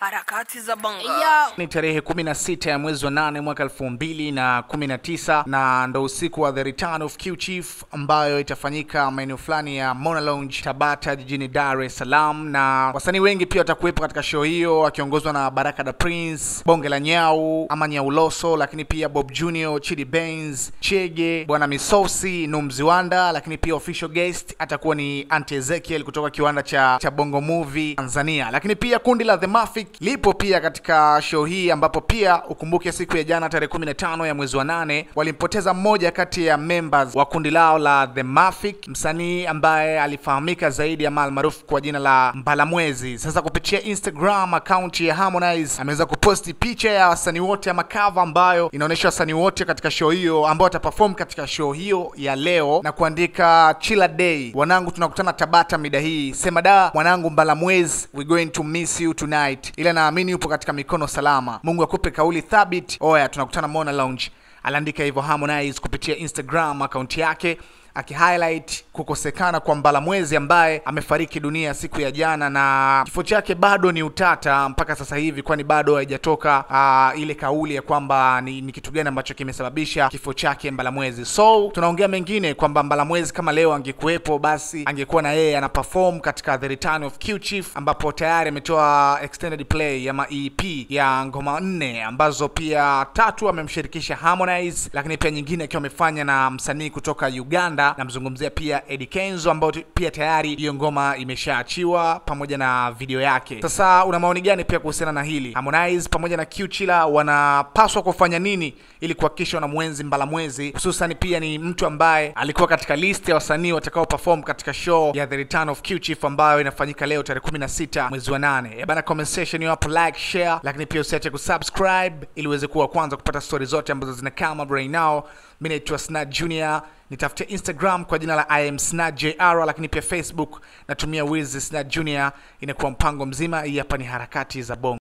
harakati za bongo Yo. ni tarehe 16 ya mwezi wa 8 mwaka 2019 na na ndo usiku wa The Return of Q Chief ambayo itafanyika maeneo fulani ya Mona Lounge Tabata jijini Dar es Salaam, na wasanii wengi pia watakuwepo katika show hiyo wakiongozwa na Baraka da Prince, Bonge la Nyau ama Nyauloso, lakini pia Bob Junior, Chidi Benz, Chege, Bwana Misosi, Numziwanda, lakini pia official guest atakuwa ni Auntie Ezekiel kutoka kiwanda cha, cha Bongo Movie Tanzania, lakini pia kundi la The Mafic lipo pia katika show hii, ambapo pia ukumbuke siku ya jana tarehe 15 ya mwezi wa nane walimpoteza mmoja kati ya members wa kundi lao la The Mafic, msanii ambaye alifahamika zaidi ama almaarufu kwa jina la Mbalamwezi. Sasa kupitia Instagram account ya Harmonize ameweza kuposti picha ya wasanii wote ama cover ambayo inaonyesha wasanii wote katika show hiyo ambao wataperform katika show hiyo ya leo na kuandika Chila Day, wanangu tunakutana Tabata mida hii, sema da mwanangu Mbalamwezi, we going to miss you tonight, ila naamini yupo katika mikono salama. Mungu akupe kauli thabit. Oya, tunakutana Mona Lounge. Aliandika hivyo Harmonize kupitia Instagram akaunti yake akihighlight kukosekana kwa Mbalamwezi ambaye amefariki dunia siku ya jana, na kifo chake bado ni utata mpaka sasa hivi, kwani bado haijatoka uh, ile kauli ya kwamba ni, ni kitu gani ambacho kimesababisha kifo chake Mbalamwezi. So tunaongea mengine kwamba Mbalamwezi kama leo angekuwepo, basi angekuwa na yeye ana perform katika The Return of Q Chief, ambapo tayari ametoa extended play ama EP ya ngoma nne ambazo pia tatu amemshirikisha Harmonize, lakini pia nyingine akiwa amefanya na msanii kutoka Uganda namzungumzia pia Eddie Kenzo ambao pia tayari hiyo ngoma imeshaachiwa pamoja na video yake. Sasa una maoni gani pia kuhusiana na hili? Harmonize pamoja na Q wanapaswa kufanya nini ili kuhakikisha mbala mwezi hususan pia ni mtu ambaye alikuwa katika list ya wasanii watakao perform katika show ya The Return of Q Chief ambayo inafanyika leo tarehe 16 mwezi wa 8. Ebana, bana, comment section hapo, like, share, lakini pia usiache kusubscribe ili uweze kuwa wa kwanza kupata story zote ambazo zina come up right now. Mimi naitwa Snad Junior, nitafutia Instagram kwa jina la I JR, lakini pia Facebook natumia Wiz Junior. Inakuwa mpango mzima. Hii hapa ni harakati za bongo.